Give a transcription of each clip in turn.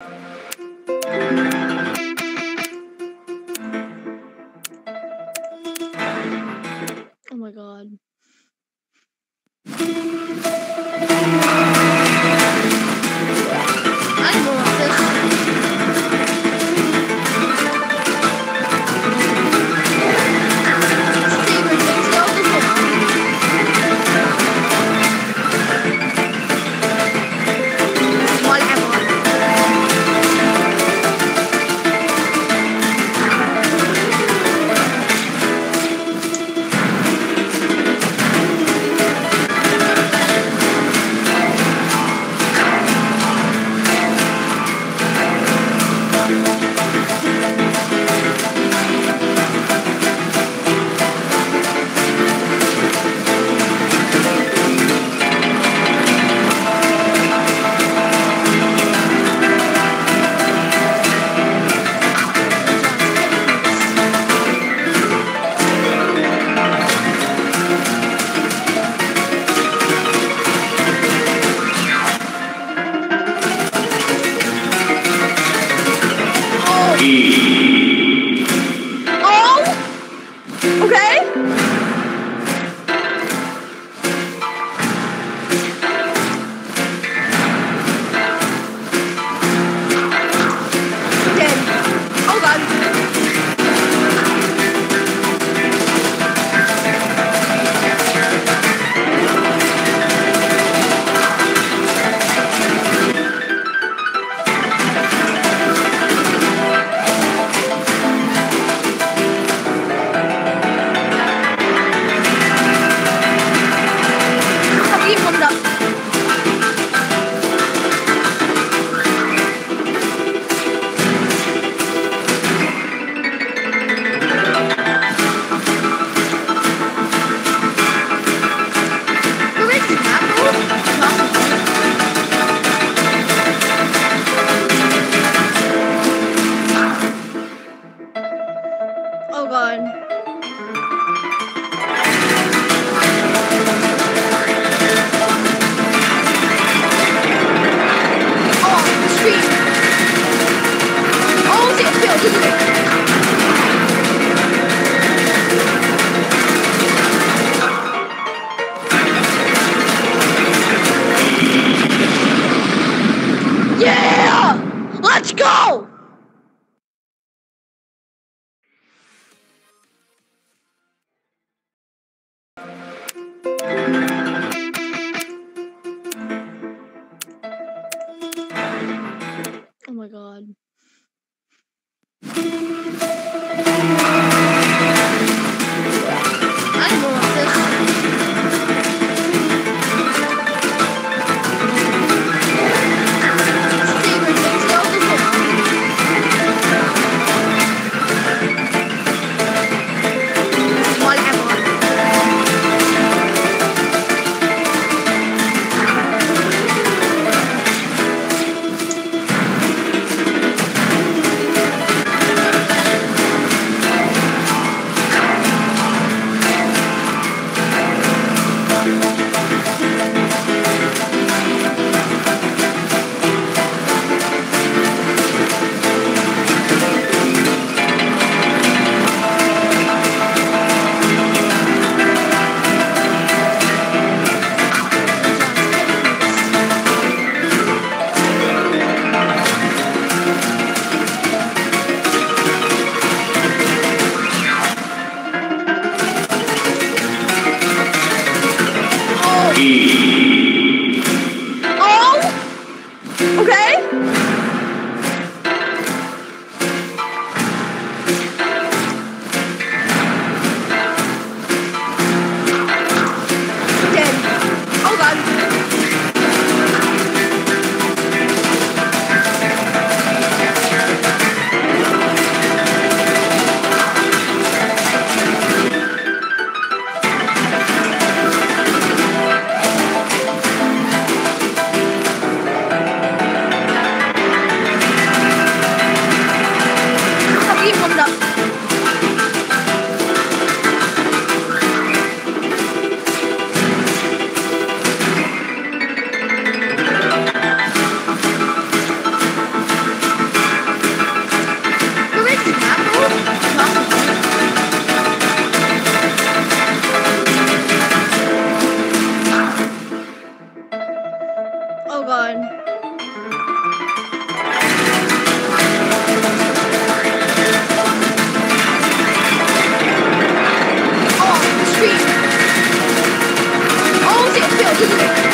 Oh Oh god. on. Off oh, the street. Oh, Owns it, field.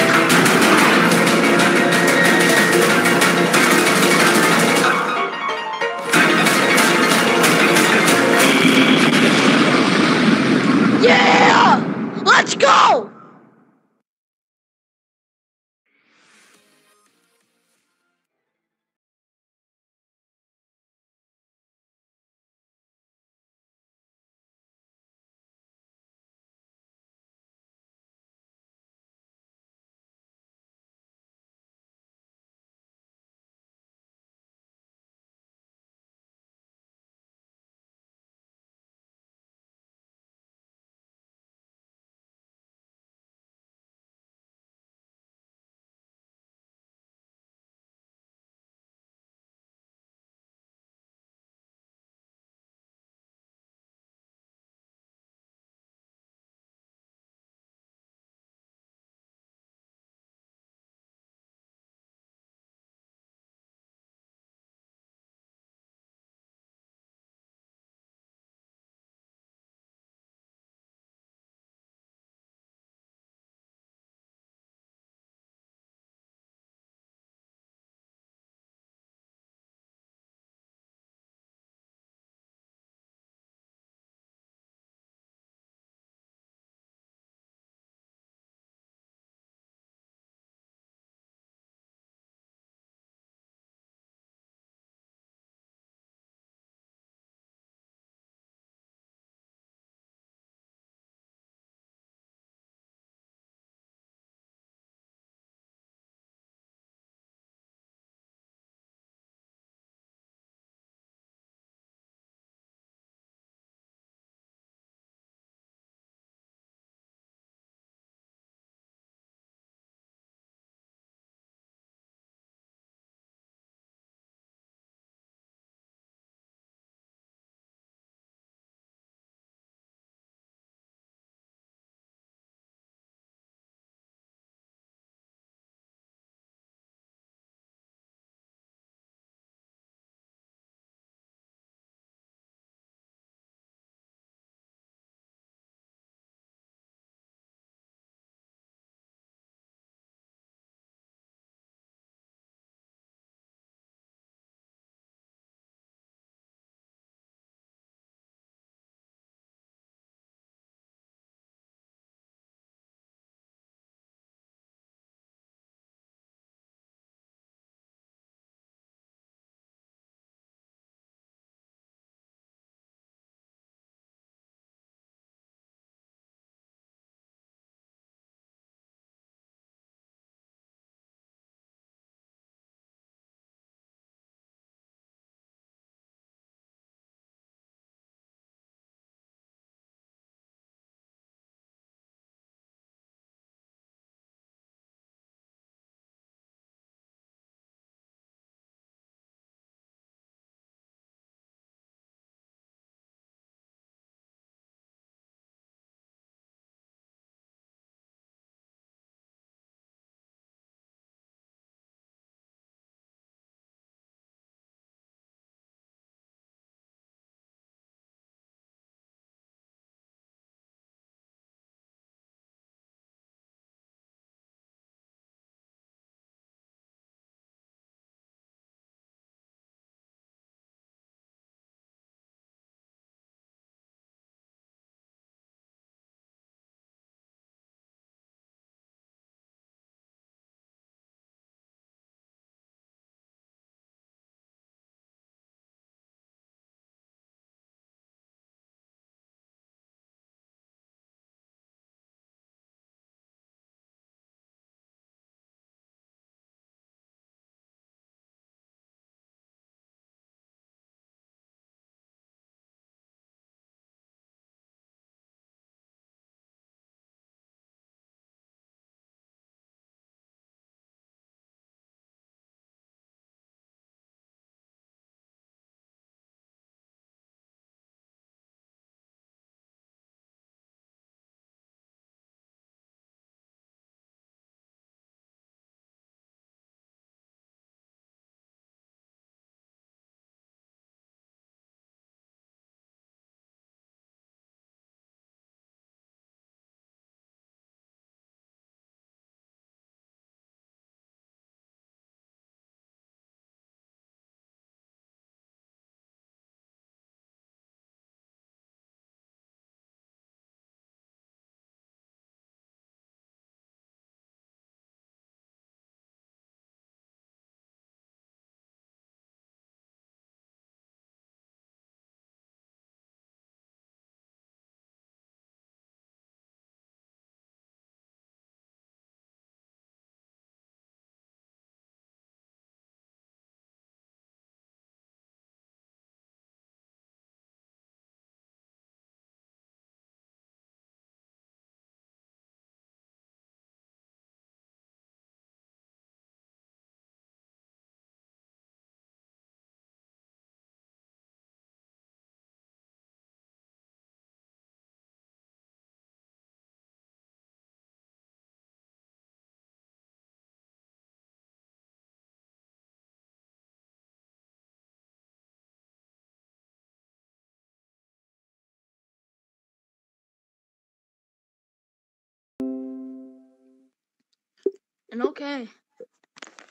And okay.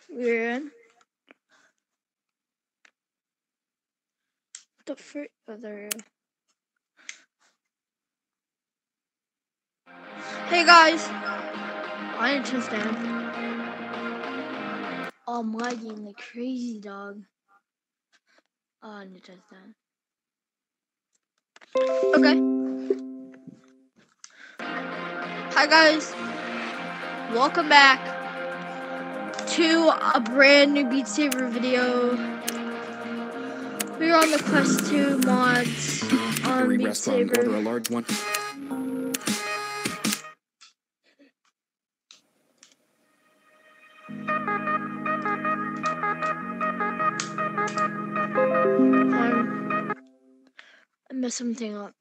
We're in. The first other. Oh, hey guys! I need to. Oh, I'm lagging like crazy, dog. Oh, I need to. Okay. Hi guys. Welcome back to a brand new Beat Saber video. We're on the Quest 2 mods on Beat restaurant order Saber. a large one. Um, I messed something up.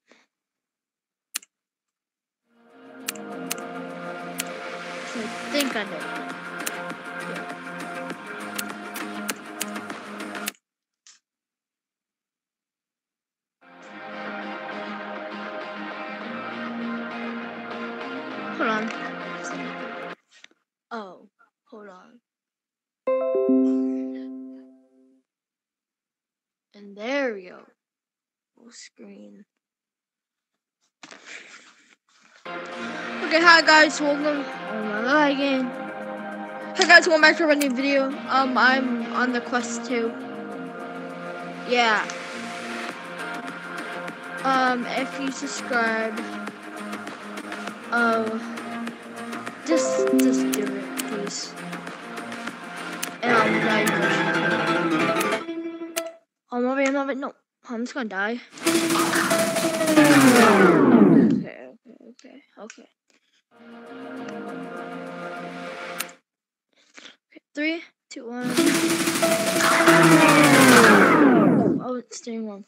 I think I did. Hi guys, welcome. Oh my god, again. Hi guys, welcome back to a new video. Um, I'm on the Quest 2. Yeah. Um, if you subscribe, oh, just just do it, please. And I'll die. I'm over, I'm over. No, I'm just gonna die. Okay, okay, okay. Okay,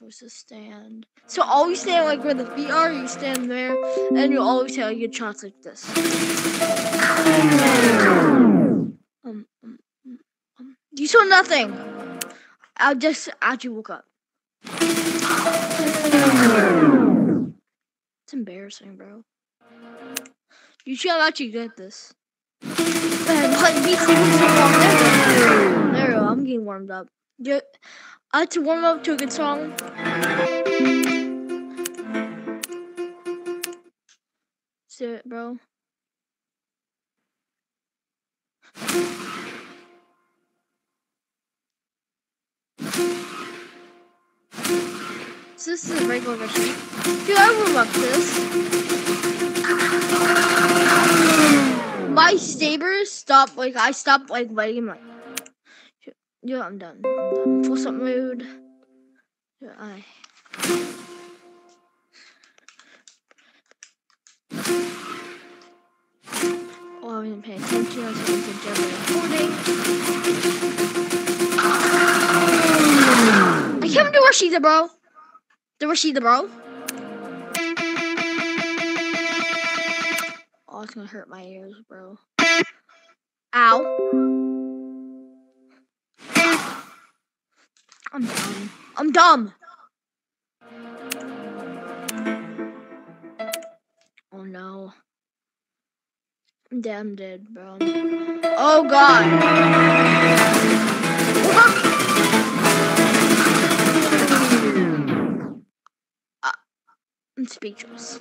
versus stand. So always stand like where the feet are, you stand there, and you always have good shots like this. Um, um, um, um. You saw nothing. I just actually woke up. It's embarrassing, bro. You should have actually at this. There we go. I'm getting warmed up. Yeah, I had to warm up to a good song. See it, bro. So this is a regular version. Dude, I warm up this. My sabers stop like I stop like waiting like yeah, I'm done. I'm done. Full up mood. Yeah, I Oh, I wasn't paying attention. I was going to recording. I can't do Rashida, bro. The Rashida, bro. Oh, it's gonna hurt my ears, bro. Ow. I'm dumb. I'm dumb. Oh no. I'm I'm dead, bro. Oh god. Uh, I'm speechless.